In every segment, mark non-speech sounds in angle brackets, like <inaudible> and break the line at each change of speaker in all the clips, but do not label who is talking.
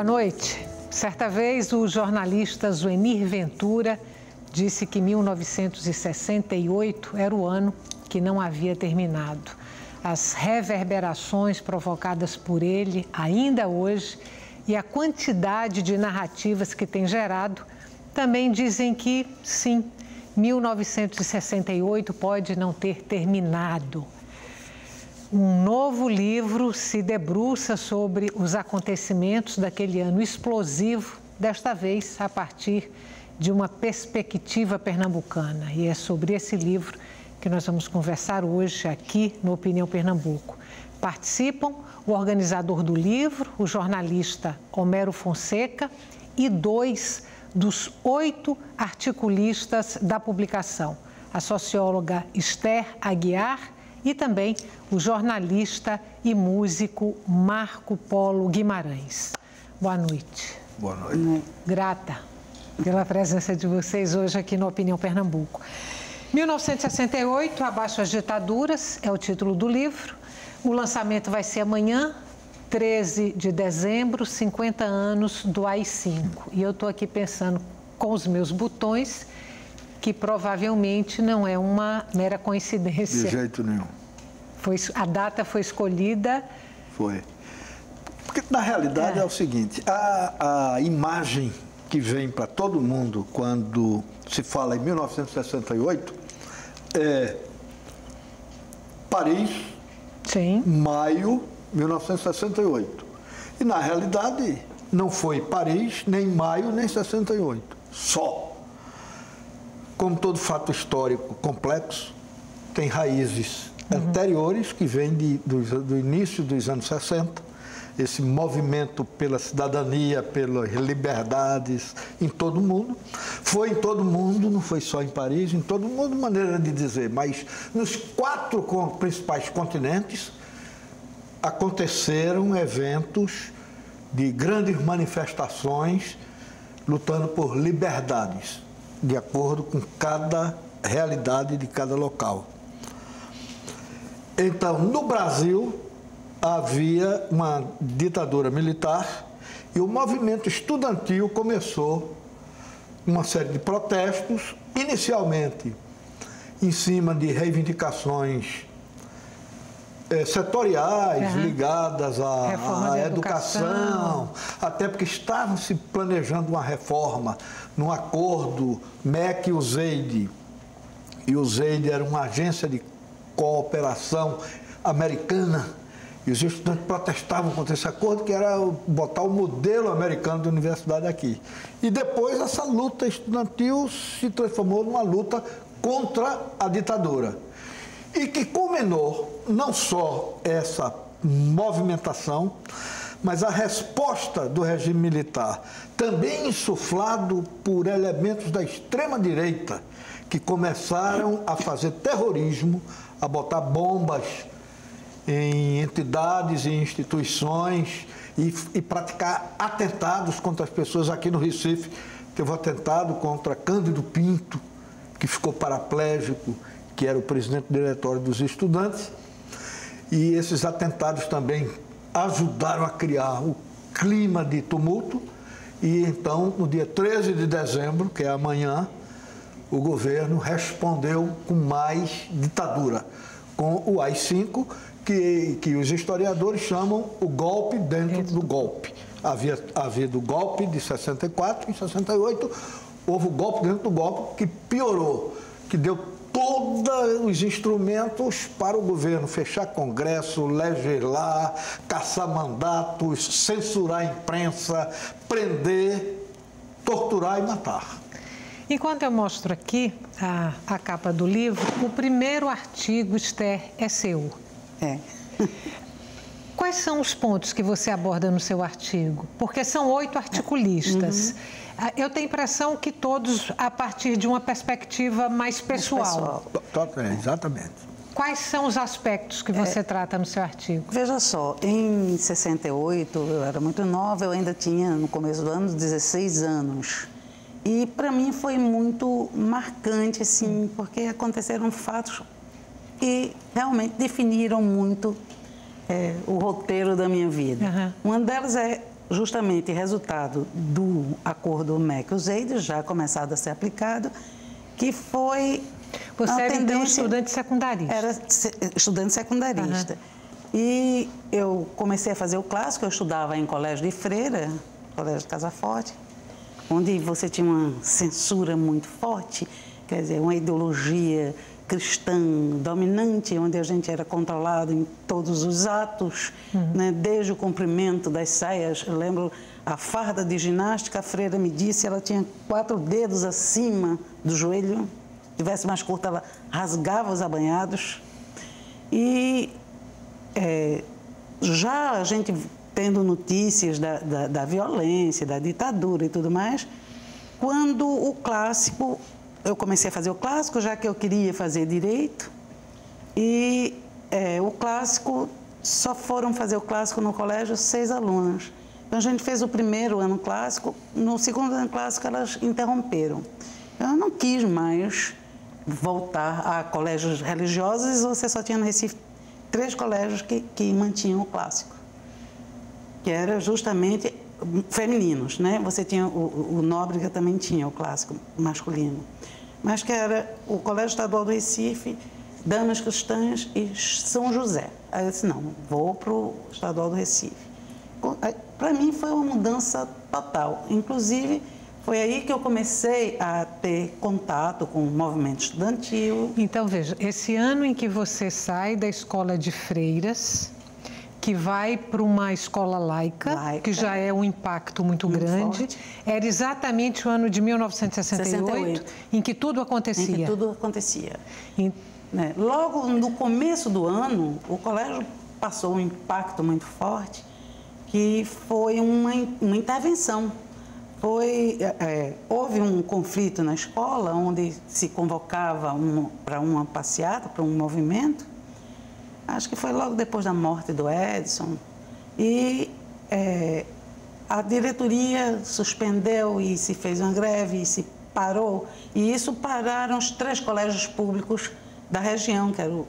Boa noite. Certa vez, o jornalista Zuenir Ventura disse que 1968 era o ano que não havia terminado. As reverberações provocadas por ele ainda hoje e a quantidade de narrativas que tem gerado também dizem que sim, 1968 pode não ter terminado. Um novo livro se debruça sobre os acontecimentos daquele ano explosivo, desta vez a partir de uma perspectiva pernambucana. E é sobre esse livro que nós vamos conversar hoje aqui no Opinião Pernambuco. Participam o organizador do livro, o jornalista Homero Fonseca, e dois dos oito articulistas da publicação, a socióloga Esther Aguiar e também o jornalista e músico Marco Polo Guimarães. Boa noite.
Boa noite.
Grata pela presença de vocês hoje aqui no Opinião Pernambuco. 1968, Abaixo as Ditaduras, é o título do livro. O lançamento vai ser amanhã, 13 de dezembro, 50 anos do AI-5. E eu estou aqui pensando com os meus botões que provavelmente não é uma mera coincidência.
De jeito nenhum.
Foi, a data foi escolhida.
Foi. Porque, na realidade, é, é o seguinte: a, a imagem que vem para todo mundo quando se fala em 1968 é Paris,
Sim.
maio 1968. E na realidade não foi Paris, nem maio, nem 68. Só. Como todo fato histórico complexo, tem raízes uhum. anteriores que vêm de, do, do início dos anos 60 esse movimento pela cidadania, pelas liberdades em todo o mundo. Foi em todo o mundo, não foi só em Paris, em todo o mundo, maneira de dizer, mas nos quatro principais continentes aconteceram eventos de grandes manifestações lutando por liberdades, de acordo com cada realidade de cada local. Então, no Brasil, havia uma ditadura militar e o movimento estudantil começou uma série de protestos, inicialmente em cima de reivindicações é, setoriais uhum. ligadas à, à educação, educação, até porque estavam se planejando uma reforma no acordo MEC e o ZEID. E o ZEID era uma agência de cooperação americana e os estudantes protestavam contra esse acordo, que era botar o modelo americano de universidade aqui. E depois essa luta estudantil se transformou numa luta contra a ditadura. E que culminou não só essa movimentação, mas a resposta do regime militar, também insuflado por elementos da extrema-direita, que começaram a fazer terrorismo, a botar bombas em entidades e instituições e, e, praticar atentados contra as pessoas. Aqui no Recife teve um atentado contra Cândido Pinto, que ficou paraplégico, que era o presidente do diretório dos estudantes. E esses atentados também ajudaram a criar o clima de tumulto. E então, no dia 13 de dezembro, que é amanhã, o governo respondeu com mais ditadura, com o AI-5, que, que os historiadores chamam o golpe dentro do golpe. Havia havido o golpe de 64, em 68 houve o golpe dentro do golpe que piorou, que deu todos os instrumentos para o governo fechar Congresso, legislar, caçar mandatos, censurar a imprensa, prender, torturar e matar.
Enquanto eu mostro aqui a, a capa do livro, o primeiro artigo, Esther, é seu.
É. <laughs>
Quais são os pontos que você aborda no seu artigo? Porque são oito articulistas. Uhum. Ah, eu tenho a impressão que todos a partir de uma perspectiva mais pessoal.
pessoal. É, exatamente.
Quais são os aspectos que você é, trata no seu artigo?
Veja só, em 68, eu era muito nova, eu ainda tinha, no começo do ano, 16 anos. E para mim foi muito marcante, assim, porque aconteceram fatos que realmente definiram muito é, o roteiro da minha vida. Uhum. Uma delas é justamente resultado do acordo MEC-USAID, já começado a ser aplicado, que foi
Você era tendência... então estudante secundarista?
Era estudante secundarista. Uhum. E eu comecei a fazer o clássico, eu estudava em colégio de freira, colégio de Casa Forte, onde você tinha uma censura muito forte, quer dizer, uma ideologia cristã dominante, onde a gente era controlado em todos os atos, uhum. né? desde o comprimento das saias. Eu lembro a farda de ginástica, a freira me disse, ela tinha quatro dedos acima do joelho, se tivesse mais curta, ela rasgava os abanhados. E é, já a gente tendo notícias da, da, da violência, da ditadura e tudo mais, quando o clássico, eu comecei a fazer o clássico, já que eu queria fazer direito, e é, o clássico, só foram fazer o clássico no colégio seis alunas. Então a gente fez o primeiro ano clássico, no segundo ano clássico elas interromperam. Eu não quis mais voltar a colégios religiosos, você só tinha no Recife três colégios que, que mantinham o clássico, que era justamente femininos, né? Você tinha o, o Nóbrega também tinha o clássico masculino, mas que era o Colégio Estadual do Recife, Damas Cristãs e São José. Aí eu disse, não, vou para o Estadual do Recife. Para mim foi uma mudança total. Inclusive, foi aí que eu comecei a ter contato com o movimento estudantil.
Então, veja, esse ano em que você sai da escola de freiras, que vai para uma escola laica, laica, que já é um impacto muito, muito grande, forte. era exatamente o ano de 1968, 68, em que tudo acontecia.
Em que tudo acontecia. E... Né? Logo no começo do ano, o colégio passou um impacto muito forte, que foi uma, uma intervenção foi é, é, houve um conflito na escola onde se convocava um, para uma passeata, para um movimento. Acho que foi logo depois da morte do Edson. E é, a diretoria suspendeu e se fez uma greve e se parou. E isso pararam os três colégios públicos da região, que era o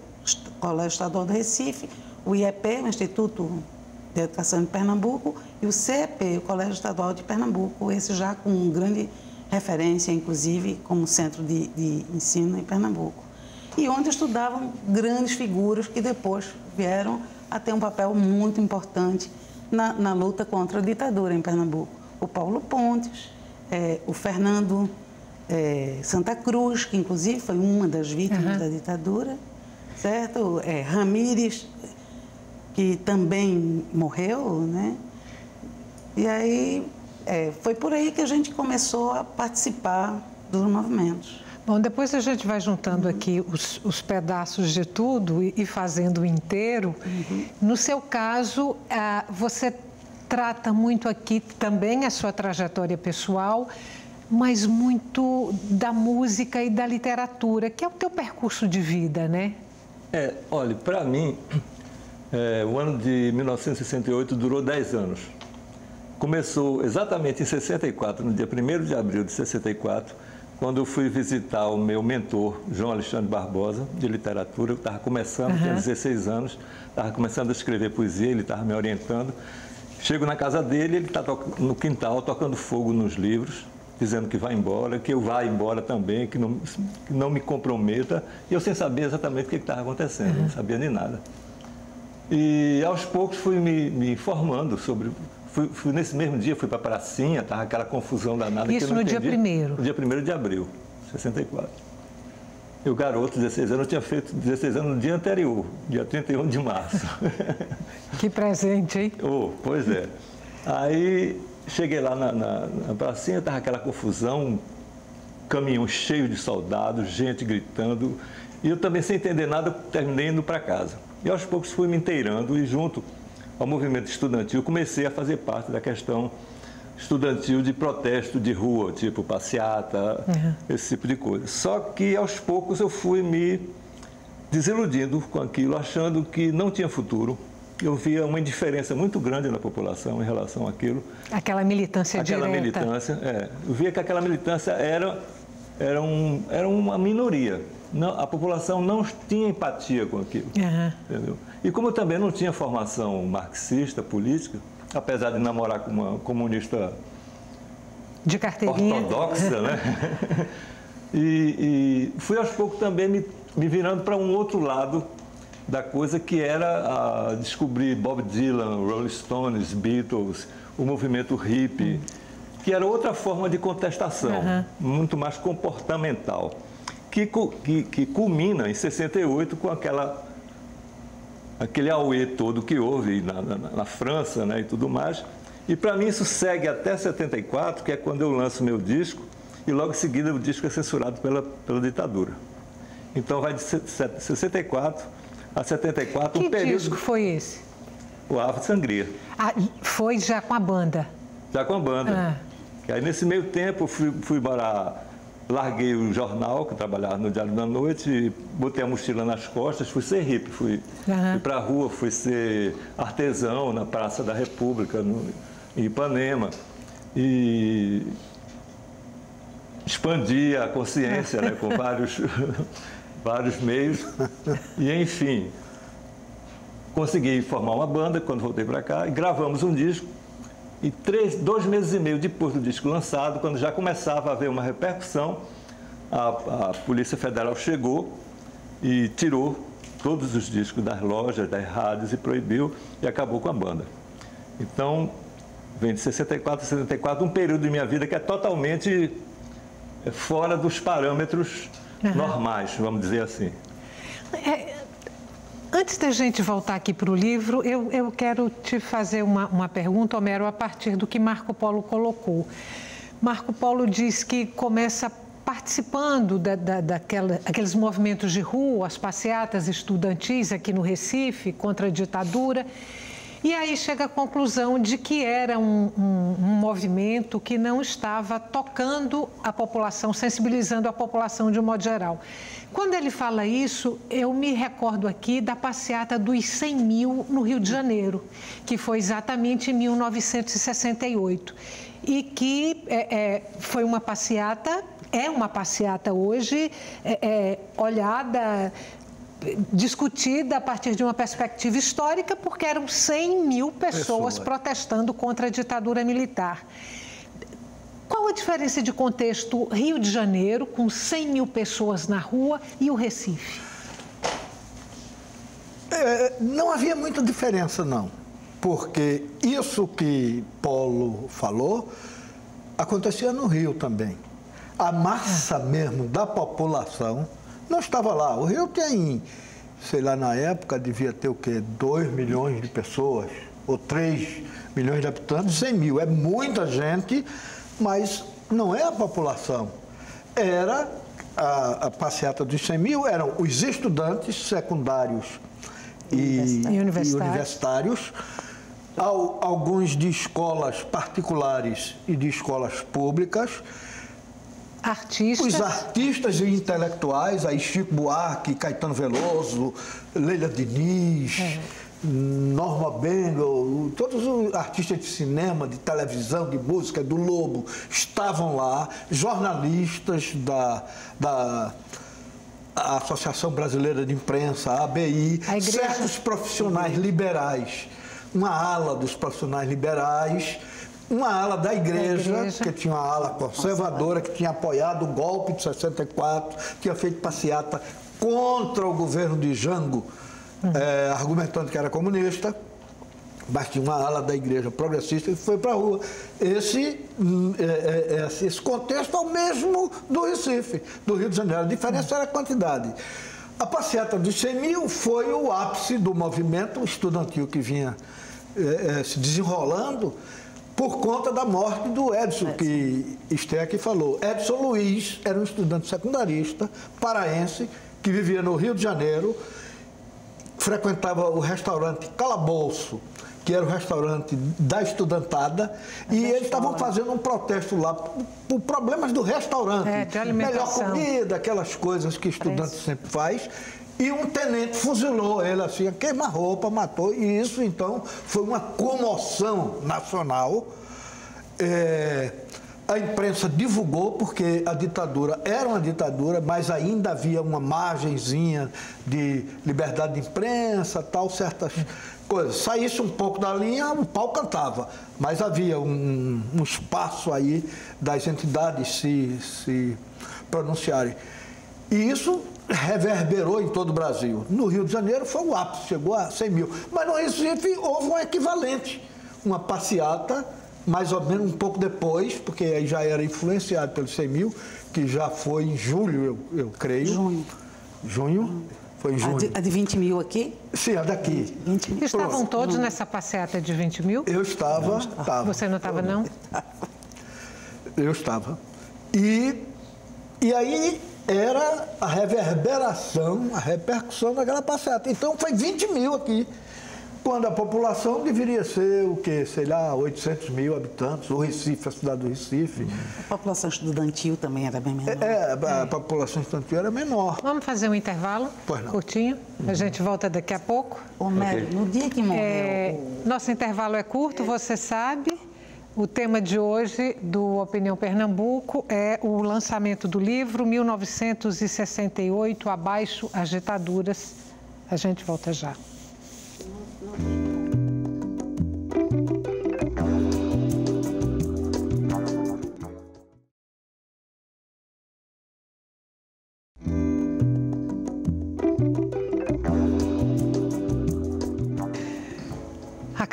Colégio Estadual do Recife, o IEP, o Instituto de Educação de Pernambuco, e o CEP, o Colégio Estadual de Pernambuco, esse já com grande referência, inclusive, como centro de, de ensino em Pernambuco. E onde estudavam grandes figuras que depois vieram a ter um papel muito importante na, na luta contra a ditadura em Pernambuco. O Paulo Pontes, é, o Fernando é, Santa Cruz, que inclusive foi uma das vítimas uhum. da ditadura, certo? É, Ramires, que também morreu, né? E aí é, foi por aí que a gente começou a participar dos movimentos.
Bom, depois a gente vai juntando aqui os, os, pedaços de tudo e, e fazendo o inteiro. Uhum. No seu caso, ah, você trata muito aqui também a sua trajetória pessoal, mas muito da música e da literatura, que é o teu percurso de vida, né?
É, olha, para mim, <clears throat> é, o ano de 1968 durou 10 anos. Começou exatamente em 64, no dia 1 de abril de 64, quando eu fui visitar o meu mentor, João Alexandre Barbosa, de literatura. Eu estava começando, uhum. tinha 16 anos, estava começando a escrever poesia, ele estava me orientando. Chego na casa dele, ele está no quintal tocando fogo nos livros, dizendo que vai embora, que eu vá embora também, que não, que não me comprometa. E eu sem saber exatamente o que estava acontecendo, uhum. não sabia de nada. E aos poucos fui me, me informando sobre Fui, fui, nesse mesmo dia, fui para a pracinha, estava aquela confusão danada.
Isso no
entendi.
dia primeiro?
No dia 1 de abril, 64. E o garoto, 16 anos, eu tinha feito 16 anos no dia anterior, dia 31 de março. <laughs>
Que presente, hein?
Oh, pois é. Aí cheguei lá na, na, na pracinha, estava aquela confusão, caminhão cheio de soldados, gente gritando. E eu também, sem entender nada, terminei indo para casa. E aos poucos fui me inteirando e junto ao movimento estudantil, comecei a fazer parte da questão estudantil de protesto de rua, tipo passeata, uhum. esse tipo de coisa. Só que aos poucos eu fui me desiludindo com aquilo, achando que não tinha futuro. Eu via uma indiferença muito grande na população em relação àquilo.
Aquela militância
aquela
direta.
Aquela militância, é. Eu via que aquela militância era, era, um, era uma minoria. Não, a população não tinha empatia com aquilo. Uhum. Entendeu? E como eu também não tinha formação marxista, política, apesar de namorar com uma comunista
de carteirinha.
ortodoxa, né? <laughs> e, e, fui aos poucos também me, me virando para um outro lado da coisa que era a descobrir Bob Dylan, Rolling Stones, Beatles, o movimento hippie, que era outra forma de contestação, uhum. muito mais comportamental, que, que, que culmina em 68 com aquela aquele auê todo que houve na, na, na França né, e tudo mais. E para mim isso segue até 74, que é quando eu lanço meu disco, e logo em seguida o disco é censurado pela, pela ditadura. Então vai de 64 a 74,
que
um período...
Que disco foi esse?
O Ave Sangria.
Ah, foi já com a banda?
Já com a banda. Ah. Que aí nesse meio tempo fui, fui morar, larguei o jornal, que trabalhava no Diário da Noite, botei a mochila nas costas, fui ser hippie, fui, uhum. fui para a rua, fui ser artesão na Praça da República, no, em Ipanema. E expandi a consciência né, com vários <laughs> vários meios. E, enfim, consegui formar uma banda quando voltei para cá e gravamos um disco. E três, dois meses e meio depois do disco lançado, quando já começava a haver uma repercussão, a, a Polícia Federal chegou e tirou todos os discos das lojas, das rádios e proibiu e acabou com a banda. Então, vem de 64 a 74, um período de minha vida que é totalmente fora dos parâmetros uhum. normais, vamos dizer assim.
É, antes da gente voltar aqui para o livro, eu, eu quero te fazer uma, uma pergunta, Homero, a partir do que Marco Polo colocou. Marco Polo diz que começa participando da, da, daquela, aqueles movimentos de rua, as passeatas estudantis aqui no Recife contra a ditadura. E aí chega à conclusão de que era um, um, um, movimento que não estava tocando a população, sensibilizando a população de um modo geral. Quando ele fala isso, eu me recordo aqui da passeata dos 100 mil no Rio de Janeiro, que foi exatamente em 1968. E que é, é, foi uma passeata, é uma passeata hoje, é, é olhada discutida a partir de uma perspectiva histórica, porque eram 100 mil pessoas Pessoa. protestando contra a ditadura militar. Qual a diferença de contexto Rio de Janeiro, com 100 mil pessoas na rua, e o Recife?
É, não havia muita diferença, não. Porque isso que Paulo falou acontecia no Rio também. A massa mesmo da população não estava lá. O Rio tem, sei lá, na época devia ter o quê? 2 milhões de pessoas, ou 3 milhões de habitantes, 100 mil. É muita gente, mas não é a população. Era a, a passeata dos 100 mil, eram os estudantes secundários e, e universitários. E universitários alguns de escolas particulares e de escolas públicas,
Artistas.
Os artistas e intelectuais, aí Chico Buarque, Caetano Veloso, Leila Diniz, é. Norma Bengal, todos os artistas de cinema, de televisão, de música, do Lobo, estavam lá, jornalistas da, da Associação Brasileira de Imprensa, a ABI, a igreja... certos profissionais liberais, uma ala dos profissionais liberais uma ala da igreja, da igreja, que tinha uma ala conservadora, que tinha apoiado o golpe de 64, tinha feito passeata contra o governo de Jango, uhum. é, argumentando que era comunista, mas tinha uma ala da igreja progressista que foi para a rua. Esse, é, é, esse contexto é o mesmo do Recife, do Rio de Janeiro. A diferença era a quantidade. A passeata dos 100 mil foi o ápice do movimento estudantil que vinha se desenrolando por conta da morte do Edson, que Esther aqui falou. Edson Luiz era um estudante secundarista, paraense, que vivia no Rio de Janeiro, frequentava o restaurante Calabouço, que era o restaurante da estudantada, é e eles estavam fazendo um protesto lá por problemas do restaurante. É,
de alimentação.
Melhor comida, aquelas coisas que estudante sempre faz. E um tenente fuzilou ele assim, queima-roupa, matou. E isso, então, foi uma comoção nacional. É, A imprensa divulgou porque a ditadura era uma ditadura, mas ainda havia uma margenzinha de liberdade de imprensa, tal, certas coisas. Saísse um pouco da linha, o pau cantava. Mas havia um, um espaço aí das entidades se, se pronunciarem. E isso reverberou em todo o Brasil. No Rio de Janeiro foi o ápice, chegou a 100 mil. Mas no Recife houve um equivalente, uma passeata mais ou menos um pouco depois, porque aí já era influenciado pelos 100 mil, que já foi em julho, eu, eu creio.
Junho.
Junho? Foi em junho. A
de, a de 20 mil aqui?
Sim, a daqui.
20 mil. Estavam todos nessa passeata de 20 mil?
Eu estava. estava.
Você não estava, não?
Eu estava. E, e aí era a reverberação, a repercussão daquela passeata. Então foi 20 mil aqui quando a população deveria ser o quê? Sei lá, 800 mil habitantes, o Recife, a cidade do Recife.
A população estudantil também era bem menor.
É, a, a população estudantil era menor.
Vamos fazer um intervalo?
Pois não.
Curtinho. A gente volta daqui a pouco.
Ô, Mary, okay. no dia que morreu... É,
nosso intervalo é curto, você sabe. O tema de hoje do Opinião Pernambuco é o lançamento do livro 1968, Abaixo as Ditaduras. A gente volta já.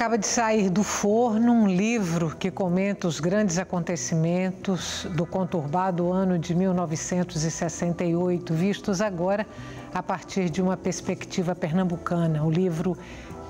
Acaba de sair do forno um livro que comenta os grandes acontecimentos do conturbado ano de 1968, vistos agora a partir de uma perspectiva pernambucana. O livro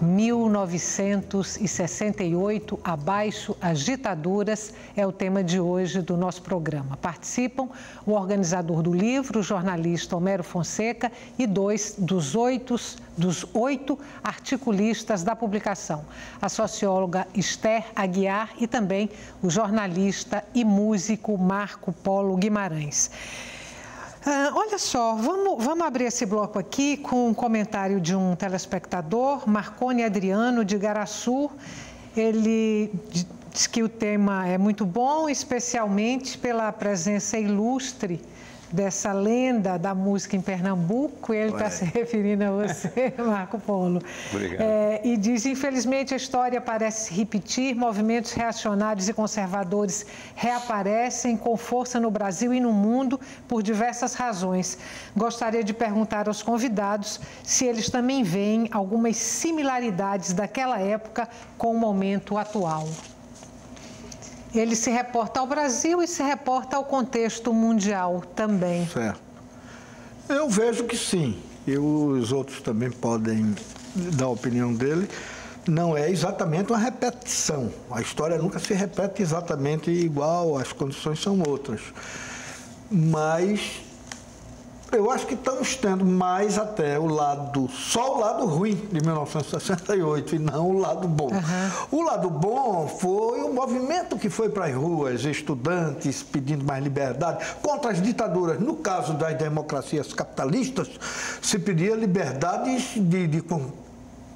1968, abaixo as ditaduras, é o tema de hoje do nosso programa. Participam o organizador do livro, o jornalista Homero Fonseca, e dois dos oito, dos oito articulistas da publicação, a socióloga Esther Aguiar e também o jornalista e músico Marco Polo Guimarães. Ah, olha só, vamos, vamos abrir esse bloco aqui com um comentário de um telespectador, Marcone Adriano, de Garaçu. Ele diz que o tema é muito bom, especialmente pela presença ilustre dessa lenda da música em Pernambuco, ele está se referindo a você, <laughs> Marco Polo.
Obrigado.
É, e diz: infelizmente a história parece se repetir, movimentos reacionários e conservadores reaparecem com força no Brasil e no mundo por diversas razões. Gostaria de perguntar aos convidados se eles também veem algumas similaridades daquela época com o momento atual. Ele se reporta ao Brasil e se reporta ao contexto mundial também.
Certo. Eu vejo que sim. E os outros também podem dar a opinião dele. Não é exatamente uma repetição. A história nunca se repete exatamente igual, as condições são outras. Mas eu acho que estamos tendo mais até o lado, só o lado ruim de 1968 e não o lado bom. Uhum. O lado bom foi o movimento que foi para as ruas, estudantes pedindo mais liberdade contra as ditaduras. No caso das democracias capitalistas, se pedia liberdades de, de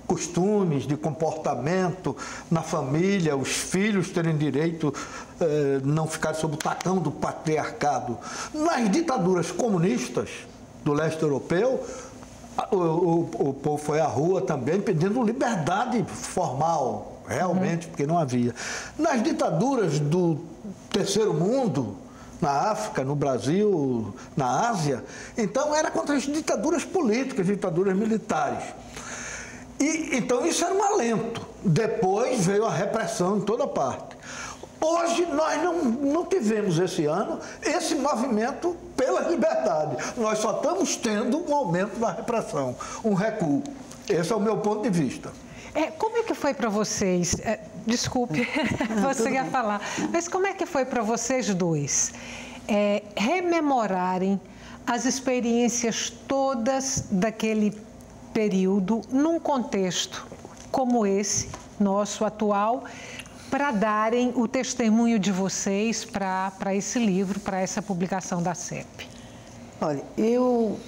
costumes, de comportamento na família, os filhos terem direito eh, não ficar sob o tacão do patriarcado. Nas ditaduras comunistas do leste europeu, o, o, o povo foi à rua também pedindo liberdade formal, realmente, uhum. porque não havia. Nas ditaduras do terceiro mundo, na África, no Brasil, na Ásia, então era contra as ditaduras políticas, ditaduras militares. E, então isso era um alento. Depois veio a repressão em toda parte. Hoje nós não, não tivemos esse ano esse movimento pela liberdade. Nós só estamos tendo um aumento da repressão, um recuo. Esse é o meu ponto de vista.
É, como é que foi para vocês? É, desculpe, <laughs> <laughs> você ia falar, mas como é que foi para vocês dois é, rememorarem as experiências todas daquele período num contexto como esse nosso atual para darem o testemunho de vocês para esse livro, para essa publicação da CEP?
Olha, eu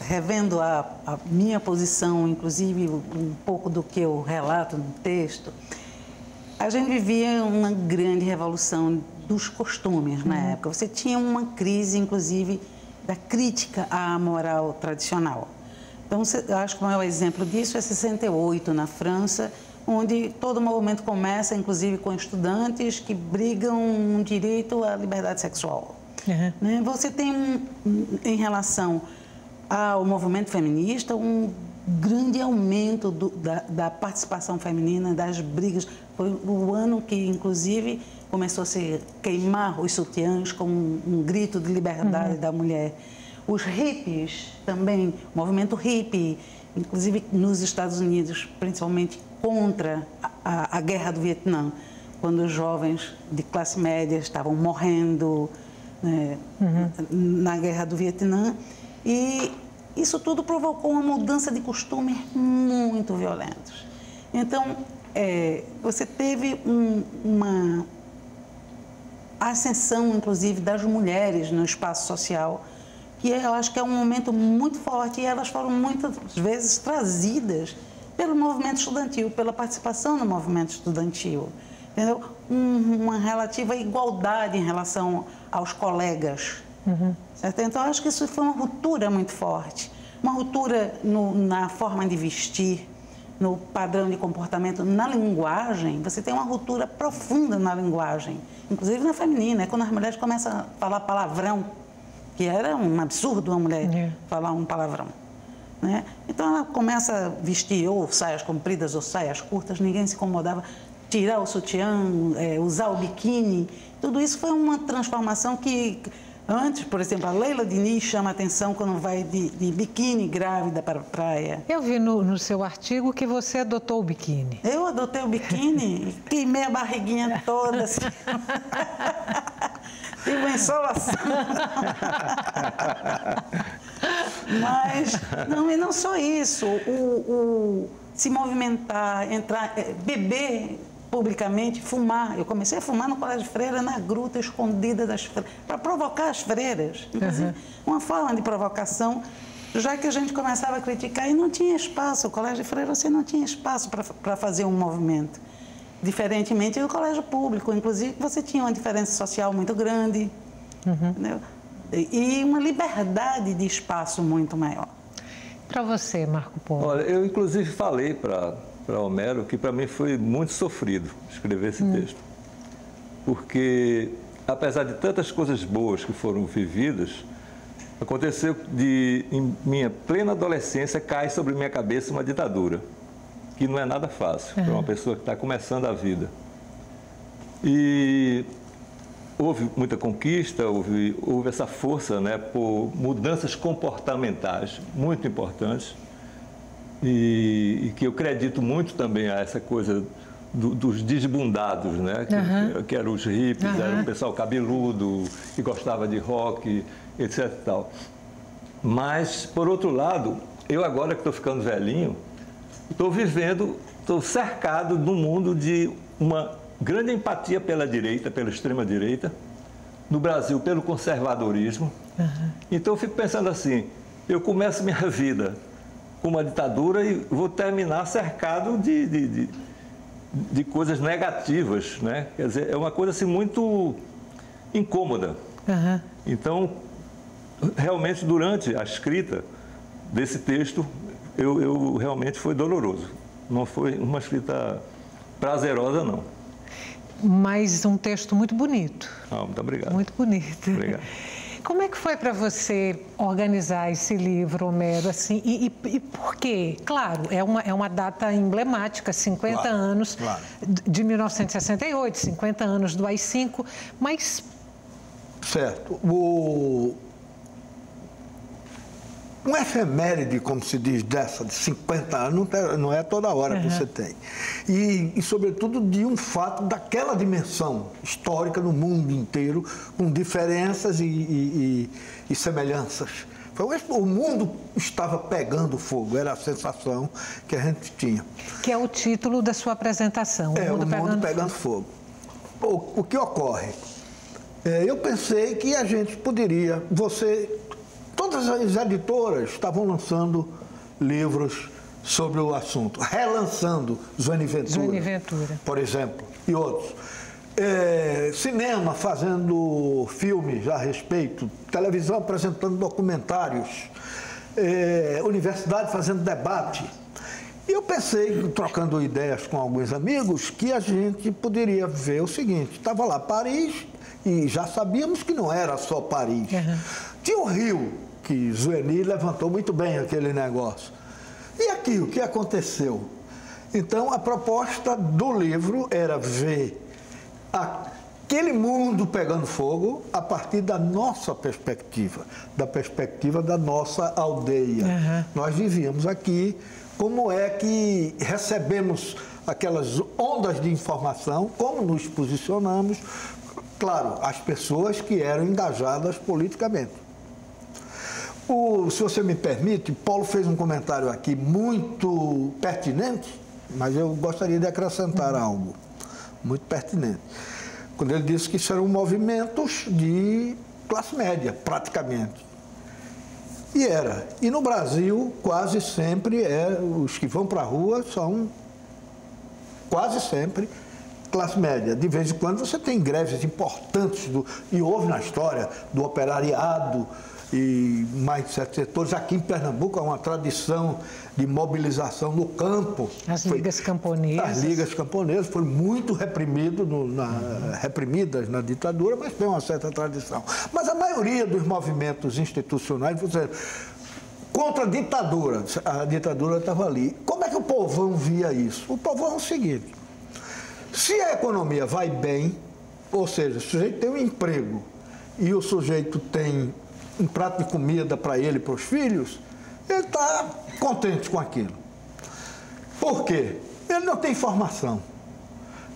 revendo a, a, minha posição, inclusive um pouco do que eu relato no texto, a gente vivia uma grande revolução dos costumes na uhum. época. Você tinha uma crise, inclusive, da crítica à moral tradicional. Então, acho que o maior exemplo disso é 68, na França, onde todo o movimento começa, inclusive com estudantes que brigam um direito à liberdade sexual. Uhum. Né? Você tem, um, em relação ao movimento feminista, um grande aumento do, da, da, participação feminina, das brigas. Foi o ano que, inclusive, começou a se queimar os sutiãs como um, um grito de liberdade uhum. da mulher. Os hippies também, o movimento hippie, inclusive nos Estados Unidos, principalmente contra a, a guerra do Vietnã, quando os jovens de classe média estavam morrendo né, uhum. na guerra do Vietnã. E isso tudo provocou uma mudança de costumes muito violentos. Então, é, você teve um, uma ascensão, inclusive, das mulheres no espaço social, que eu acho que é um momento muito forte e elas foram muitas vezes trazidas pelo movimento estudantil, pela participação no movimento estudantil. Entendeu? Um, uma relativa igualdade em relação aos colegas. Uhum. Então, acho que isso foi uma ruptura muito forte. Uma ruptura no, na forma de vestir, no padrão de comportamento, na linguagem. Você tem uma ruptura profunda na linguagem, inclusive na feminina. É quando as mulheres começam a falar palavrão, que era um absurdo uma mulher é. falar um palavrão. Né? Então ela começa a vestir ou saias compridas ou saias curtas, ninguém se incomodava. Tirar o sutiã, é, usar o biquíni, tudo isso foi uma transformação que Antes, por exemplo, a Leila Diniz chama atenção quando vai de, de biquíni grávida para a praia.
Eu vi no, no, seu artigo que você adotou o biquíni.
Eu adotei o biquíni, <laughs> queimei a barriguinha toda. Assim. <laughs> Tive uma insolação. Mas, não, e não só isso. O, o se movimentar, entrar, é, beber publicamente fumar. Eu comecei a fumar no Colégio Freira, na gruta escondida das freiras, para provocar as freiras. Inclusive, uhum. uma forma de provocação, já que a gente começava a criticar e não tinha espaço. O Colégio Freira, você não tinha espaço para fazer um movimento. Diferentemente do colégio público, inclusive, você tinha uma diferença social muito grande. Uhum. E uma liberdade de espaço muito maior.
Para você, Marco Polo?
Olha, eu inclusive falei para para Homero que para mim foi muito sofrido escrever esse hum. texto. Porque, apesar de tantas coisas boas que foram vividas, aconteceu de, em minha plena adolescência, cai sobre minha cabeça uma ditadura, que não é nada fácil para uma pessoa que está começando a vida. E houve muita conquista, houve, houve essa força né, por mudanças comportamentais muito importantes e, e, que eu acredito muito também a essa coisa do, dos desbundados, né? Que, uhum. que, eram os hippies, uhum. era um pessoal cabeludo, que gostava de rock, etc. Tal. Mas, por outro lado, eu agora que estou ficando velhinho, estou vivendo, estou cercado num mundo de uma grande empatia pela direita, pela extrema-direita, no Brasil pelo conservadorismo. Uhum. Então eu fico pensando assim, eu começo minha <laughs> vida com uma ditadura e vou terminar cercado de, de, de, de, coisas negativas, né? Quer dizer, é uma coisa assim muito incômoda. Uhum. Então, realmente, durante a escrita desse texto, eu, eu realmente foi doloroso. Não foi uma escrita prazerosa, não.
Mas um texto muito bonito.
Ah, muito obrigado.
Muito bonito.
Obrigado. <laughs>
Como é que foi para você organizar esse livro, Homero? Assim, e, e, e, por quê? Claro, é uma, é uma data emblemática, 50 claro, anos claro. de 1968, 50 anos do AI-5, mas...
Certo. O, um efeméride, como se diz, dessa, de 50 anos, não é toda hora uhum. que você tem. E, e, sobretudo, de um fato daquela dimensão histórica no mundo inteiro, com diferenças e, e, e semelhanças. O mundo estava pegando fogo, era a sensação que a gente tinha.
Que é o título da sua apresentação.
O é, mundo o mundo pegando, pegando fogo. fogo. O, o que ocorre? É, eu pensei que a gente poderia, você Todas as editoras estavam lançando livros sobre o assunto, relançando Joane Ventura,
Joane Ventura.
por exemplo, e outros. É, cinema fazendo filmes a respeito, televisão apresentando documentários, é, universidade fazendo debate. E eu pensei, trocando ideias com alguns amigos, que a gente poderia ver o seguinte: estava lá Paris, e já sabíamos que não era só Paris. Uhum. Tinha o Rio, que Zueni levantou muito bem aquele negócio. E aqui, o que aconteceu? Então, a proposta do livro era ver aquele mundo pegando fogo a partir da nossa perspectiva, da perspectiva da nossa aldeia. Uhum. Nós vivíamos aqui, como é que recebemos aquelas ondas de informação, como nos posicionamos, claro, as pessoas que eram engajadas politicamente. O, se você me permite, Paulo fez um comentário aqui muito pertinente, mas eu gostaria de acrescentar uhum. algo muito pertinente. Quando ele disse que serão movimentos de classe média, praticamente. E era. E no Brasil, quase sempre, é, os que vão para a rua são quase sempre classe média. De vez em quando você tem greves importantes, do, e houve na história, do operariado, e mais de sete setores. Aqui em Pernambuco há uma tradição de mobilização no campo.
As ligas camponesas.
As ligas camponesas foram muito reprimido no, na, reprimidas na ditadura, mas tem uma certa tradição. Mas a maioria dos movimentos institucionais, você, contra a ditadura, a ditadura estava ali. Como é que o povão via isso? O povão é o seguinte, se a economia vai bem, ou seja, o sujeito tem um emprego e o sujeito tem um prato de comida para ele e para os filhos, ele está contente com aquilo. Por quê? Ele não tem formação.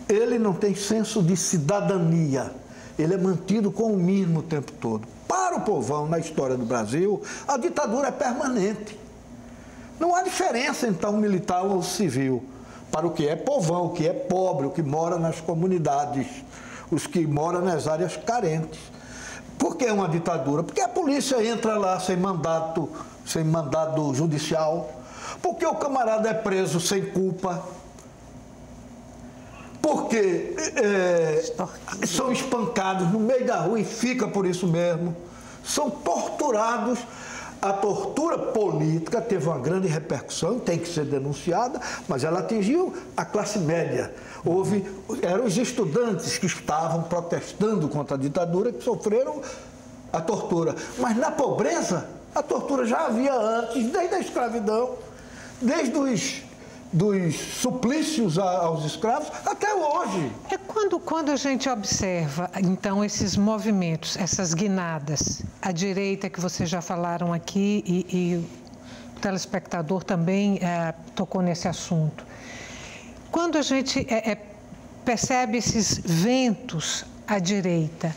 Ele não tem senso de cidadania. Ele é mantido com o mínimo o tempo todo. Para o povão, na história do Brasil, a ditadura é permanente. Não há diferença entre um militar ou um civil. Para o que é povão, o que é pobre, o que mora nas comunidades, os que moram nas áreas carentes. Por que uma ditadura? Porque a polícia entra lá sem mandato, sem mandado judicial. Porque o camarada é preso sem culpa. Porque é, são espancados no meio da rua e fica por isso mesmo. São torturados a tortura política teve uma grande repercussão, tem que ser denunciada, mas ela atingiu a classe média. Houve, eram os estudantes que estavam protestando contra a ditadura que sofreram a tortura. Mas na pobreza, a tortura já havia antes, desde a escravidão, desde os dos suplícios aos escravos até hoje.
É quando, quando a gente observa, então, esses movimentos, essas guinadas, a direita que vocês já falaram aqui e, e o telespectador também é, tocou nesse assunto. Quando a gente é, é, percebe esses ventos à direita,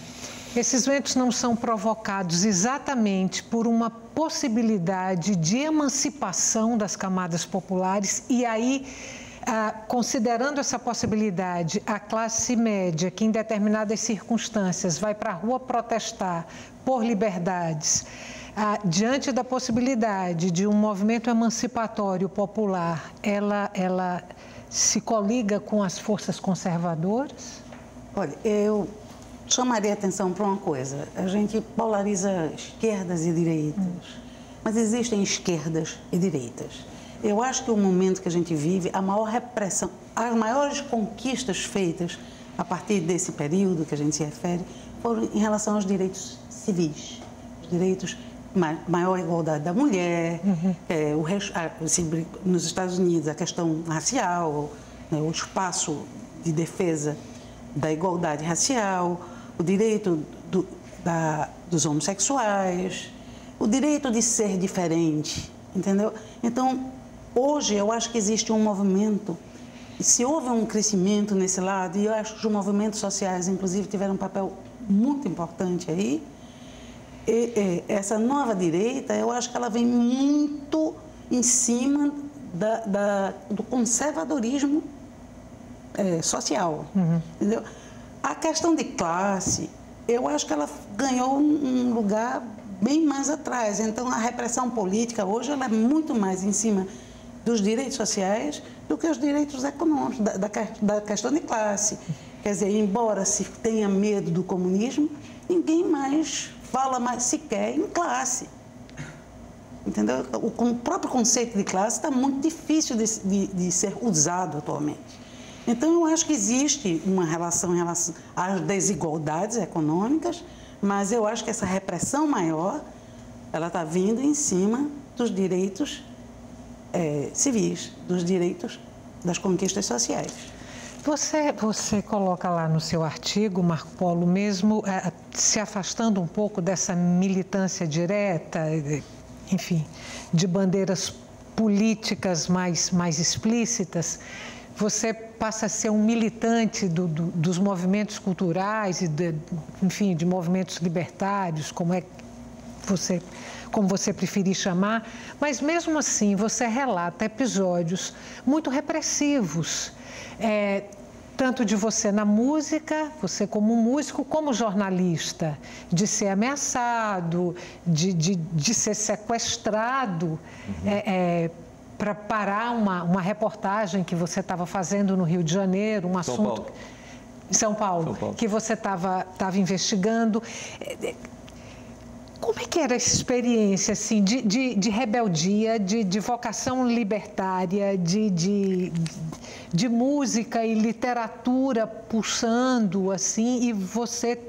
esses ventos não são provocados exatamente por uma possibilidade de emancipação das camadas populares e aí ah, considerando essa possibilidade, a classe média, que em determinadas circunstâncias vai para a rua protestar por liberdades, ah, diante da possibilidade de um movimento emancipatório popular, ela, ela se coliga com as forças conservadoras?
Olha, eu chamaria atenção para uma coisa. A gente polariza esquerdas e direitas, hum. mas existem esquerdas e direitas. Eu acho que o momento que a gente vive, a maior repressão, as maiores conquistas feitas a partir desse período que a gente se refere, foram em relação aos direitos civis, os direitos maior igualdade da mulher, uhum. é, o, nos Estados Unidos a questão racial, né, o espaço de defesa da igualdade racial, o direito do, da, dos homossexuais, o direito de ser diferente, entendeu? Então, hoje eu acho que existe um movimento, se houve um crescimento nesse lado, e eu acho que os movimentos sociais, inclusive, tiveram um papel muito importante aí, e, e, essa nova direita, eu acho que ela vem muito em cima da, da, do conservadorismo é, social, uhum. entendeu? A questão de classe, eu acho que ela ganhou um lugar bem mais atrás. Então, a repressão política hoje ela é muito mais em cima dos direitos sociais do que os direitos econômicos, da, da, da questão de classe. Quer dizer, embora se tenha medo do comunismo, ninguém mais fala mais sequer em classe. Entendeu? O, o próprio conceito de classe está muito difícil de, de, de, ser usado atualmente. Então, eu acho que existe uma relação em relação às desigualdades econômicas, mas eu acho que essa repressão maior, ela está vindo em cima dos direitos é, civis, dos direitos das conquistas sociais.
Você, você coloca lá no seu artigo, Marco Polo, mesmo é, se afastando um pouco dessa militância direta, enfim, de bandeiras políticas mais, mais explícitas, você passa a ser um militante do, do, dos movimentos culturais e, de, enfim, de movimentos libertários, como é você, como você preferir chamar, mas mesmo assim você relata episódios muito repressivos. É, tanto de você na música, você como músico, como jornalista, de ser ameaçado, de, de, de ser sequestrado uhum. é, é, para parar uma, uma reportagem que você estava fazendo no Rio de Janeiro, um
São
assunto.
Paulo.
São Paulo, São Paulo, que você estava investigando. É, é, como é que era essa experiência assim, de, de, de rebeldia, de, de, vocação libertária, de, de, de, música e literatura pulsando assim, e você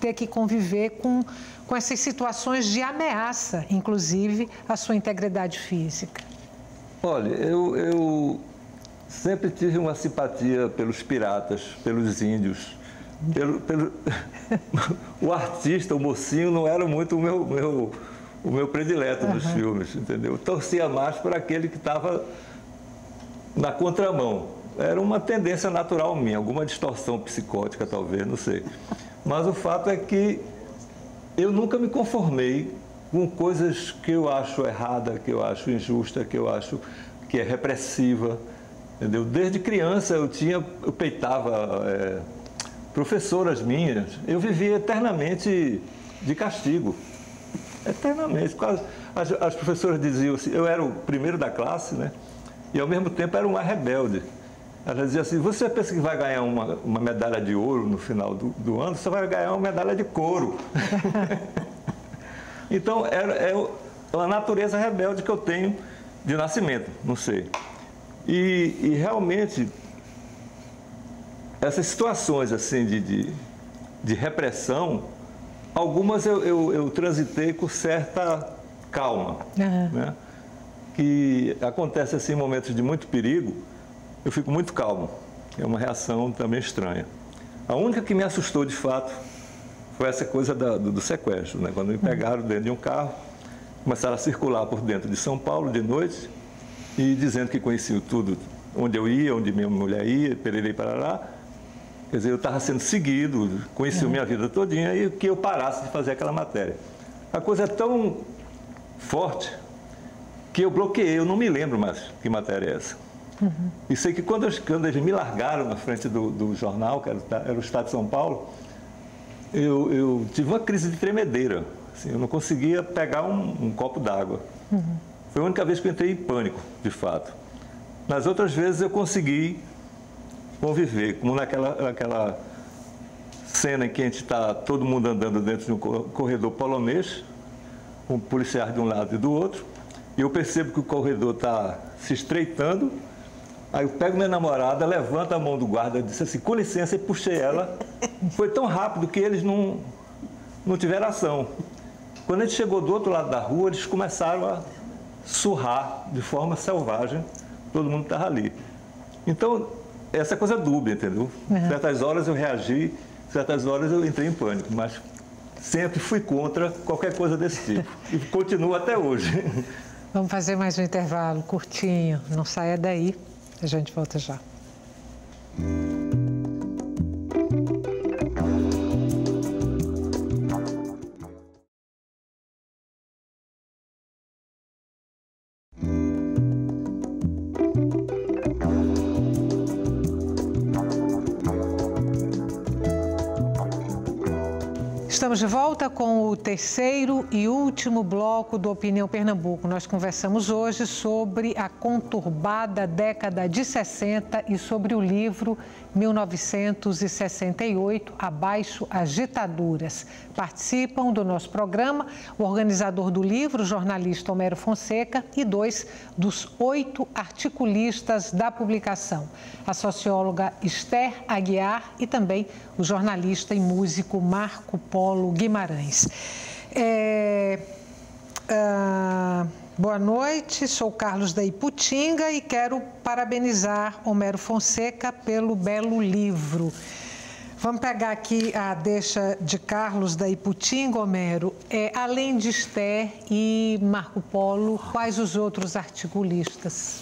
ter que conviver com, com essas situações de ameaça, inclusive, à sua integridade física?
Olha, eu, eu sempre tive uma simpatia pelos piratas, pelos índios pelo, pelo... <laughs> o artista, o mocinho, não era muito o meu, meu, o meu predileto uhum. filmes, entendeu? Eu torcia mais para aquele que estava na contramão. Era uma tendência natural minha, alguma distorção psicótica, talvez, não sei. Mas o fato é que eu nunca me conformei com coisas que eu acho errada, que eu acho injusta, que eu acho que é repressiva. Entendeu? Desde criança eu tinha, eu peitava é, professoras minhas, eu vivia eternamente de castigo. Eternamente. As, as professoras diziam assim, eu era o primeiro da classe, né? E ao mesmo tempo era uma rebelde. Ela dizia assim, você pensa que vai ganhar uma, uma medalha de ouro no final do, do ano, você vai ganhar uma medalha de couro. <laughs> então, era, é a natureza rebelde que eu tenho de nascimento, não sei. E, e realmente essas situações assim de, de, de repressão, algumas eu, eu, eu, transitei com certa calma. Uhum. Né? Que acontece assim em momentos de muito perigo, eu fico muito calmo. É uma reação também estranha. A única que me assustou de fato foi essa coisa da, do, do, sequestro. Né? Quando me pegaram dentro de um carro, começaram a circular por dentro de São Paulo de noite e dizendo que conheciam tudo, onde eu ia, onde minha mulher ia, pererei para lá. Quer dizer, eu estava sendo seguido, conheciam uhum. minha vida todinha e que eu parasse de fazer aquela matéria. A coisa é tão forte que eu bloqueei, eu não me lembro mais que matéria é essa. Uhum. E sei que quando, quando, eles me largaram na frente do, do jornal, que era, era, o Estado de São Paulo, eu, eu tive uma crise de tremedeira. Assim, eu não conseguia pegar um, um copo d'água. Uhum. Foi a única vez que eu entrei em pânico, de fato. Nas outras vezes eu consegui conviver, como naquela, naquela cena em que a gente está todo mundo andando dentro de um corredor polonês, com policiais de um lado e do outro, e eu percebo que o corredor está se estreitando, aí eu pego minha namorada, levanto a mão do guarda, disse assim, com licença, e puxei ela. Foi tão rápido que eles não, não tiveram ação. Quando a gente chegou do outro lado da rua, eles começaram a surrar de forma selvagem, todo mundo estava ali. Então, essa coisa dúbia, entendeu? Uhum. Certas horas eu reagi, certas horas eu entrei em pânico, mas sempre fui contra qualquer coisa desse tipo. <laughs> e continuo até hoje.
Vamos fazer mais um intervalo curtinho. Não saia daí, a gente volta já. Estamos de volta com o terceiro e último bloco do Opinião Pernambuco. Nós conversamos hoje sobre a conturbada década de 60 e sobre o livro 1968, Abaixo as Ditaduras. Participam do nosso programa o organizador do livro, o jornalista Homero Fonseca, e dois dos oito articulistas da publicação, a socióloga Esther Aguiar e também o jornalista e músico Marco Polo Guimarães. É, ah, boa noite, sou Carlos da Iputinga e quero parabenizar Homero Fonseca pelo belo livro. Vamos pegar aqui a deixa de Carlos da Iputinga, Homero. É, além de Esther e Marco Polo, quais os outros articulistas?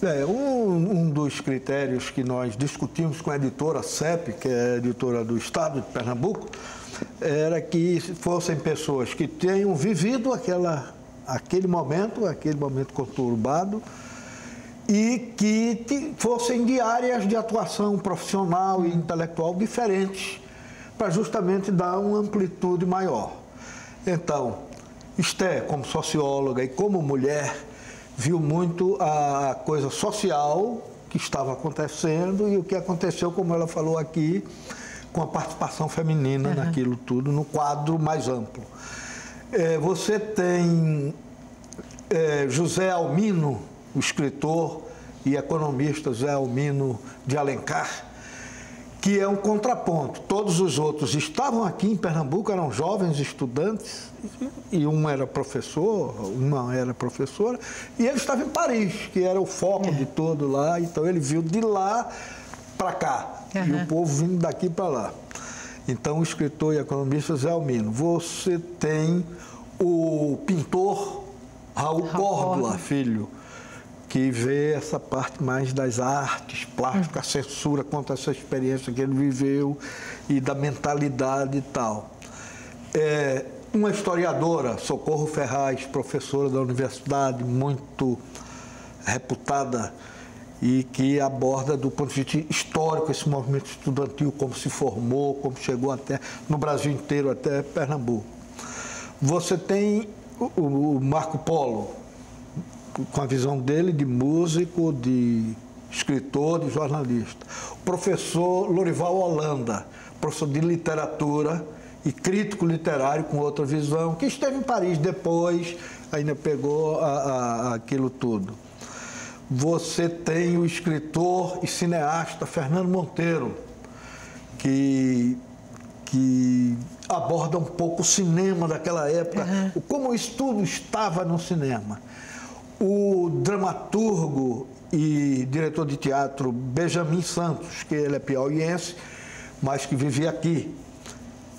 É, um, um, dos critérios que nós discutimos com a editora CEP, que é a editora do Estado de Pernambuco, era que fossem pessoas que tenham vivido aquela, aquele momento, aquele momento conturbado, e que fossem de áreas de atuação profissional e intelectual diferentes, para justamente dar uma amplitude maior. Então, Esté, como socióloga e como mulher, viu muito a coisa social que estava acontecendo e o que aconteceu, como ela falou aqui, com a participação feminina uhum. naquilo tudo, no quadro mais amplo. É, você tem é, José Almino, o escritor e economista José Almino de Alencar, que é um contraponto. Todos os outros estavam aqui em Pernambuco, eram jovens estudantes, e um era professor, uma era professora, e ele estava em Paris, que era o foco é. de todo lá, então ele viu de lá para cá, uhum. e o povo vindo daqui para lá. Então, o escritor e economista Zé Almino. Você tem o pintor Raul, Raul Córdoba, filho, que vê essa parte mais das artes plásticas, a censura contra essa experiência que ele viveu e da mentalidade e tal. É, uma historiadora, Socorro Ferraz, professora da universidade, muito reputada e que aborda do ponto de vista histórico esse movimento estudantil, como se formou, como chegou até no Brasil inteiro, até Pernambuco. Você tem o, o Marco Polo, com a visão dele de músico, de escritor, de jornalista. O professor Lorival Holanda, professor de literatura e crítico literário com outra visão, que esteve em Paris depois, ainda pegou a, a, aquilo tudo. Você tem o escritor e cineasta Fernando Monteiro, que, que aborda um pouco o cinema daquela época, uhum. como isso tudo estava no cinema. O dramaturgo e diretor de teatro Benjamin Santos, que ele é piauiense, mas que vivia aqui,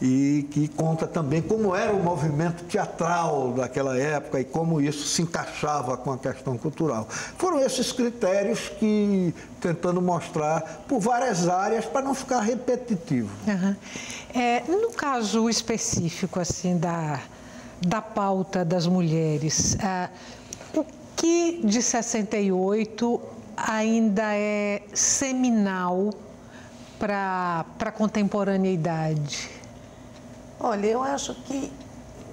e que conta também como era o movimento teatral daquela época e como isso se encaixava com a questão cultural. Foram esses critérios que tentando mostrar por várias áreas para não ficar repetitivo.
Uhum. É, no caso específico assim da da pauta das mulheres, uh, que de 68 ainda é seminal para a contemporaneidade?
Olha, eu acho que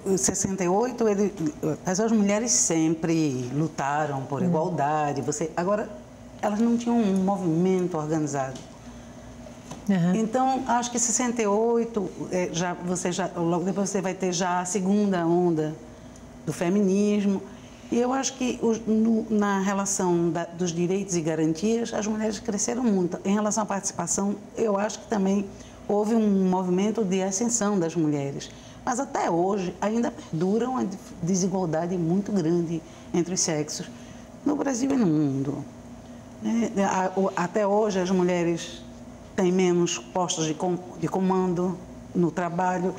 em 68 ele, as mulheres sempre lutaram por hum. igualdade. Você, agora, elas não tinham um movimento organizado. Uhum. Então, acho que 68, é, já, você já, logo depois você vai ter já a segunda onda do feminismo. E eu acho que no, na relação da, dos direitos e garantias, as mulheres cresceram muito. Em relação à participação, eu acho que também houve um movimento de ascensão das mulheres. Mas até hoje ainda perdura uma desigualdade muito grande entre os sexos, no Brasil e no mundo. É, até hoje as mulheres têm menos postos de comando no trabalho,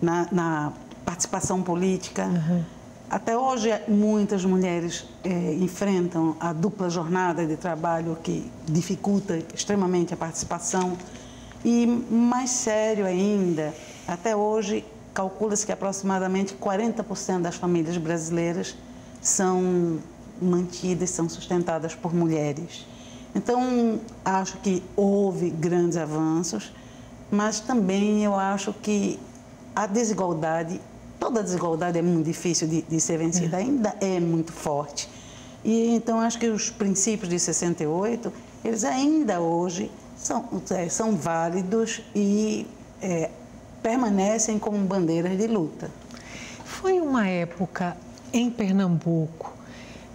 na, na participação política. Uhum. Até hoje, muitas mulheres é, enfrentam a dupla jornada de trabalho que dificulta extremamente a participação. E mais sério ainda, até hoje, calcula-se que aproximadamente 40% das famílias brasileiras são mantidas, são sustentadas por mulheres. Então, acho que houve grandes avanços, mas também eu acho que a desigualdade, toda desigualdade é muito difícil de, de ser vencida, ainda é muito forte. E então acho que os princípios de 68, eles ainda hoje são, é, são válidos e é, permanecem como bandeiras de luta.
Foi uma época em Pernambuco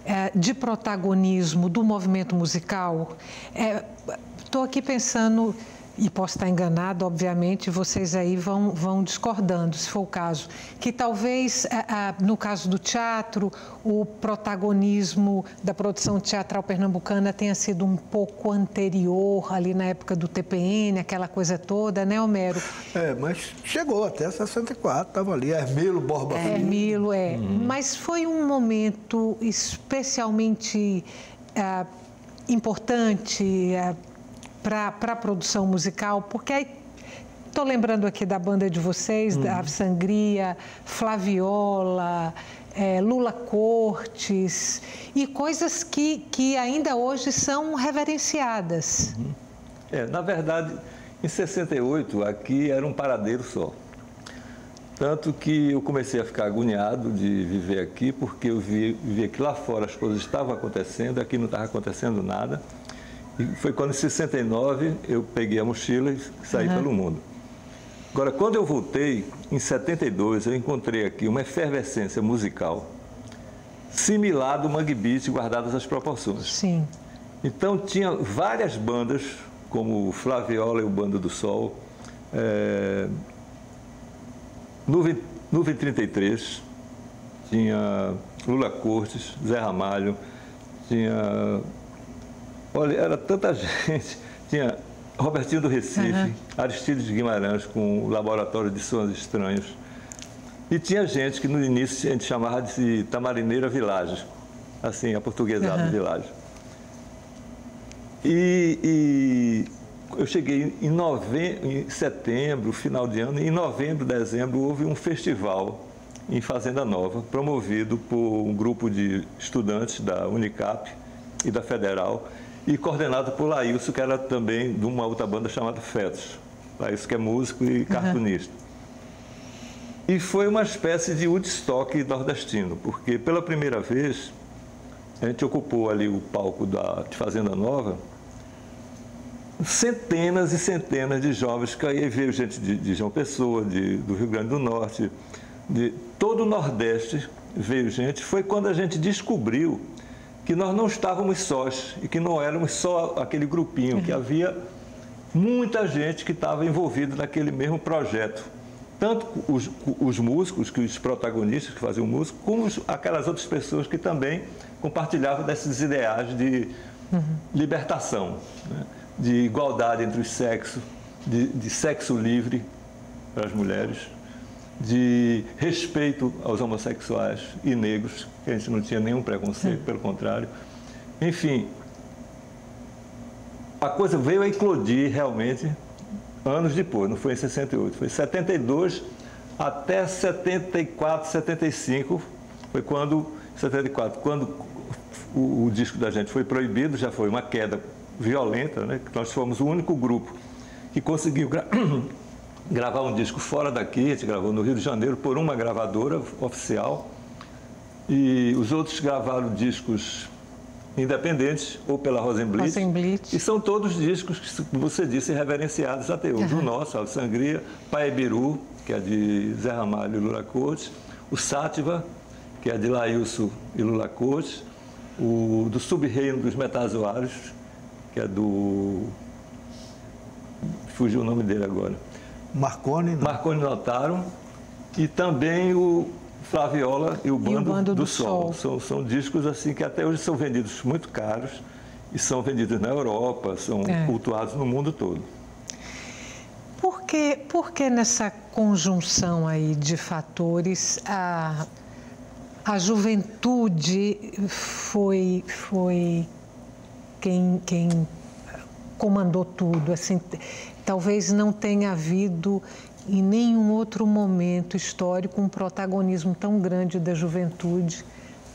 é, de protagonismo do movimento musical. Estou é, aqui pensando e posso estar enganado, obviamente, vocês aí vão, vão discordando, se for o caso, que talvez, no caso do teatro, o protagonismo da produção teatral pernambucana tenha sido um pouco anterior, ali na época do TPN, aquela coisa toda, né, Homero?
É, mas chegou até 64, estava ali, Hermilo Borba
é, Hermilo, é. Uhum. Mas foi um momento especialmente uh, importante, uh, para a produção musical? Porque aí estou lembrando aqui da banda de vocês, uhum. da Sangria, Flaviola, é, Lula Cortes e coisas que, que ainda hoje são reverenciadas. Uhum.
É, na verdade, em 68 aqui era um paradeiro só. Tanto que eu comecei a ficar agoniado de viver aqui, porque eu vi, via que lá fora as coisas estavam acontecendo, aqui não estava acontecendo nada. E foi quando, em 69, eu peguei a mochila e saí uhum. pelo mundo. Agora, quando eu voltei, em 72, eu encontrei aqui uma efervescência musical similar do Mangue Beat, guardadas as proporções.
Sim.
Então, tinha várias bandas, como Flaviola e o Bando do Sol, é, Nuvem, Nuvem 33, tinha Lula Cortes, Zé Ramalho, tinha Olha, era tanta <laughs> gente. Tinha Robertinho do Recife, uhum. Aristides Guimarães com o Laboratório de Sons Estranhos. E tinha gente que no início a gente chamava de Tamarineira Village, assim, a portuguesada uhum. Village. E, e, eu cheguei em, em setembro, final de ano, e em novembro, dezembro, houve um festival em Fazenda Nova, promovido por um grupo de estudantes da Unicap e da Federal, e coordenado por Laílson, que era também de uma outra banda chamada Fetos. Laílson que é músico e cartunista. Uhum. E foi uma espécie de Woodstock nordestino, porque pela primeira vez a gente ocupou ali o palco da, de Fazenda Nova, centenas e centenas de jovens, que aí veio gente de, de João Pessoa, de, do Rio Grande do Norte, de todo o Nordeste veio gente. Foi quando a gente descobriu que nós não estávamos sós e que não éramos só aquele grupinho, uhum. que havia muita gente que estava envolvida naquele mesmo projeto. Tanto os, os músicos, que os protagonistas que faziam música, como aquelas outras pessoas que também compartilhavam desses ideais de uhum. libertação, né? de igualdade entre os sexos, de, de sexo livre para as mulheres de respeito aos homossexuais e negros, que a gente não tinha nenhum preconceito, pelo contrário. Enfim, a coisa veio a eclodir realmente anos depois, não foi em 68, foi em 72 até 74, 75, foi quando, 74, quando o, o disco da gente foi proibido, já foi uma queda violenta, né? Nós fomos o único grupo que conseguiu <clears throat> gravar um disco fora daqui, a gente gravou no Rio de Janeiro por uma gravadora oficial. E os outros gravaram discos independentes ou pela Rosenblit.
Rosenblit.
E são todos discos que você disse reverenciados até hoje. Uhum. O nosso, a Sangria, Pai Biru, que é de Zé Ramalho e Lula Cortes, o Sátiva, que é de Laílson e Lula Cortes, o do Sub-Reino dos Metazoários, que é do. Fugiu o nome dele agora.
Marconi.
Não. Marconi Notaro. E também o Flaviola e o Bando, e o Bando do, do, Sol. Sol. São, são discos assim que até hoje são vendidos muito caros e são vendidos na Europa, são é. cultuados no mundo todo.
Por que, por que nessa conjunção aí de fatores a, a juventude foi, foi quem, quem comandou tudo? Assim, talvez não tenha havido em nenhum outro momento histórico um protagonismo tão grande da juventude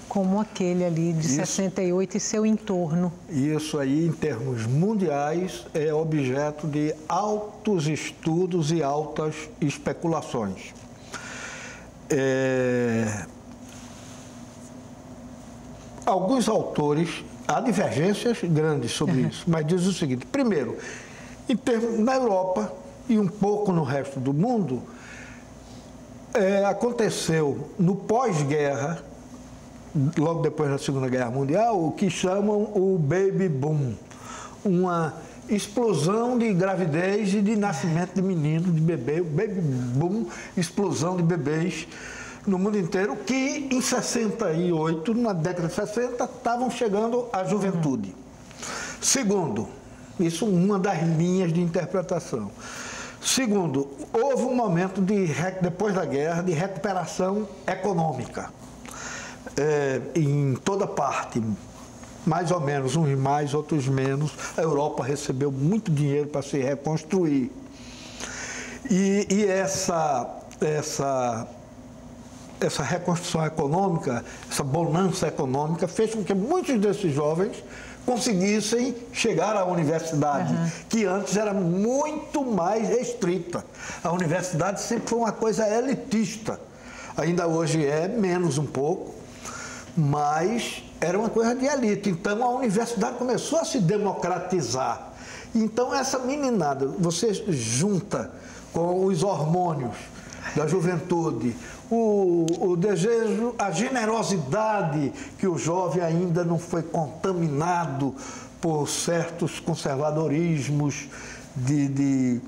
como aquele ali de Isso. 68 e seu entorno.
Isso aí, em termos mundiais, é objeto de altos estudos e altas especulações. é, alguns autores, há divergências grandes sobre isso, mas diz o seguinte: primeiro, em termos, na Europa e um pouco no resto do mundo, é, aconteceu no pós-guerra, logo depois da Segunda Guerra Mundial, o que chamam o baby boom, uma explosão de gravidez e de nascimento de meninos, de bebê, o baby boom, explosão de bebês no mundo inteiro, que em 68, na década de 60, estavam chegando à juventude. Segundo, isso uma das linhas de interpretação. Segundo, houve um momento de, depois da guerra de recuperação econômica é, em toda parte, mais ou menos, uns mais, outros menos. A Europa recebeu muito dinheiro para se reconstruir. E, e essa, essa, essa reconstrução econômica, essa bonança econômica, fez com que muitos desses jovens conseguissem chegar à universidade, uhum. que antes era muito mais restrita. A universidade sempre foi uma coisa elitista. Ainda hoje é menos um pouco, mas era uma coisa de elite. Então a universidade começou a se democratizar. Então essa meninada, você junta com os hormônios da juventude, o, o, desejo, a generosidade que o jovem ainda não foi contaminado por certos conservadorismos de, de,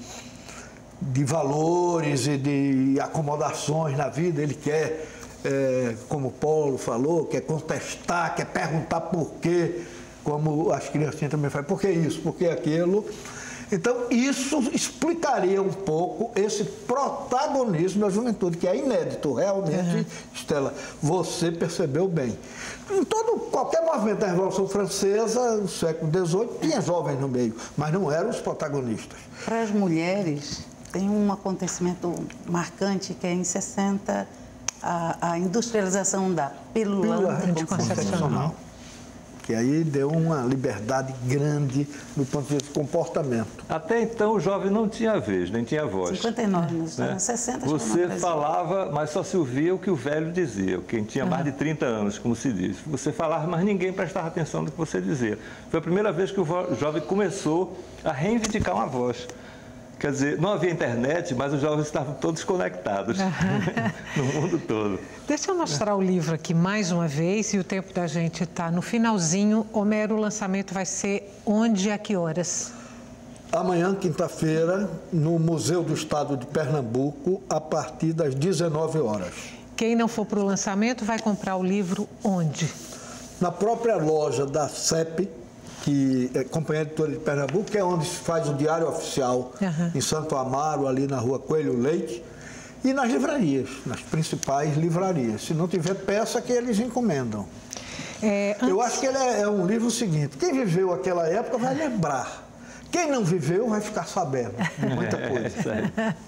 de valores e de acomodações na vida. Ele quer é, como Paulo falou, quer contestar, quer perguntar por quê, como as criancinhas também fazem, por que isso, por que aquilo. Então, isso explicaria um pouco esse protagonismo da juventude, que é inédito, realmente, uhum. Estela, você percebeu bem. Em todo, qualquer movimento da Revolução Francesa, no século XVIII, tinha jovens no meio, mas não eram os protagonistas.
Para as mulheres, tem um acontecimento marcante que é em 60 a, a industrialização da pílula, pílula anticoncepcional.
Que aí deu uma liberdade grande no ponto de vista do comportamento.
Até então o jovem não tinha vez, nem tinha voz.
59, nos né? anos 60.
Você falava, mas só se ouvia o que o velho dizia, quem tinha mais de 30 anos, como se diz. Você falava, mas ninguém prestava atenção no que você dizia. Foi a primeira vez que o jovem começou a reivindicar uma voz. Quer dizer, não havia internet, mas os jovens estavam todos conectados <laughs> no mundo todo.
Deixa eu mostrar o livro aqui mais uma vez, e o tempo da gente está no finalzinho. Homero, o lançamento vai ser onde e a que horas?
Amanhã, quinta-feira, no Museu do Estado de Pernambuco, a partir das 19 horas.
Quem não for para o lançamento vai comprar o livro onde?
Na própria loja da CEP, que é Companhia Editora de Pernambuco, que é onde se faz o Diário Oficial, uhum. em Santo Amaro, ali na rua Coelho Leite, e nas livrarias, nas principais livrarias. Se não tiver peça, que eles encomendam. É, antes... Eu acho que ele é, é, um livro seguinte: quem viveu aquela época vai lembrar. Quem não viveu vai ficar sabendo muita <laughs> coisa. <laughs>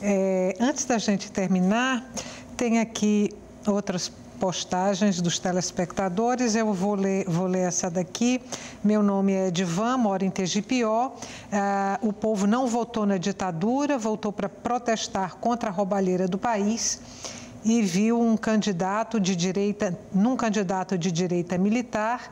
É, antes da gente terminar, tem aqui outras postagens dos telespectadores. Eu vou ler, vou ler essa daqui. Meu nome é Edivan, moro em Tegipió. Ah, o povo não votou na ditadura, voltou para protestar contra a roubalheira do país e viu um candidato de direita, num candidato de direita militar,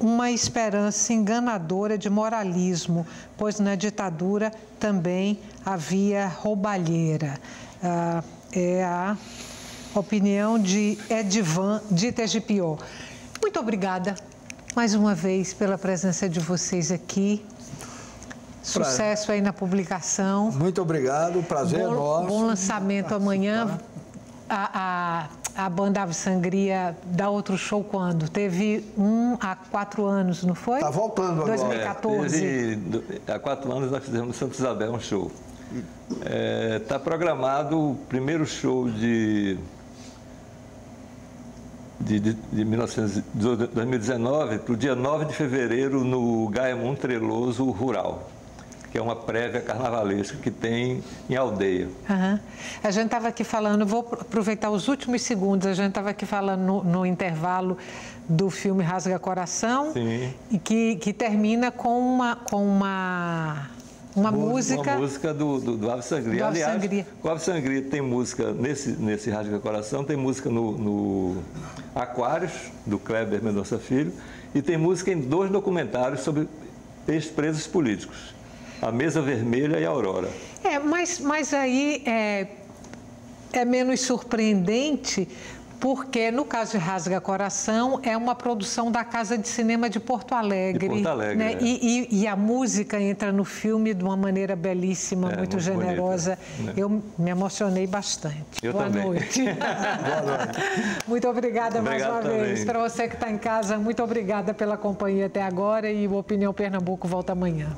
uma esperança enganadora de moralismo, pois na ditadura também havia roubalheira. Ah, é a opinião de Edvan de Tegipió. Muito obrigada mais uma vez pela presença de vocês aqui. Sucesso aí na publicação.
Muito obrigado, prazer bom, é nosso.
Bom lançamento amanhã. A, a, a banda Ave Sangria dá outro show quando? Teve um há quatro anos, não foi?
Está voltando agora.
2014.
É, há quatro anos nós fizemos no Santa Isabel um show. Está é, tá programado o primeiro show de de, de, de 2019 para o dia 9 de fevereiro no Gaemon Treloso Rural, que é uma prévia carnavalesca que tem em aldeia.
Uhum. A gente estava aqui falando, vou aproveitar os últimos segundos, a gente estava aqui falando no, no, intervalo do filme Rasga Coração,
Sim.
e que, que termina com uma, com uma uma música.
Uma música do, do, do Ave Sangria.
Do Ave
Aliás,
Sangria.
o Ave Sangria tem música, nesse, nesse Rasga Coração, tem música no, no Aquários, do Kleber Mendonça Filho, e tem música em dois documentários sobre ex-presos políticos. A Mesa Vermelha e a Aurora.
É, mas, mas aí é, é menos surpreendente porque no caso de Rasga Coração é uma produção da Casa de Cinema de Porto Alegre.
De Porto Alegre,
né?
é.
e, e- e a música entra no filme de uma maneira belíssima,
É,
muito,
muito
generosa.
bonita, né?
Eu me emocionei bastante.
Eu
Boa
também.
noite. <laughs>
Boa noite.
muito obrigada mais
Obrigado
uma
também.
vez. Para você que está em casa, muito obrigada pela companhia até agora e o Opinião Pernambuco volta amanhã.